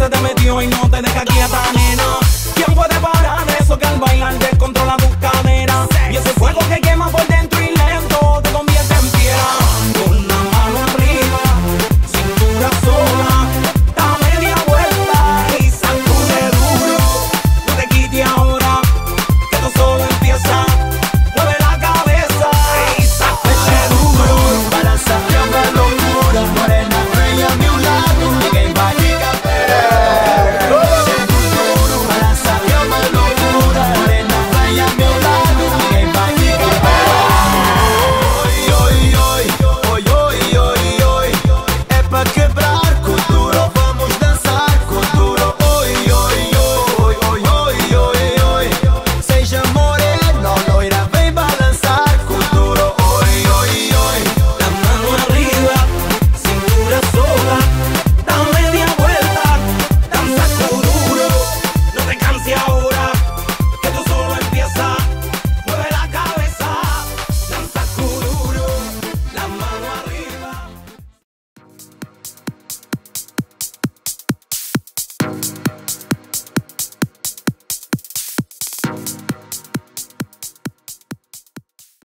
se te metió y no te deja quieta, nena.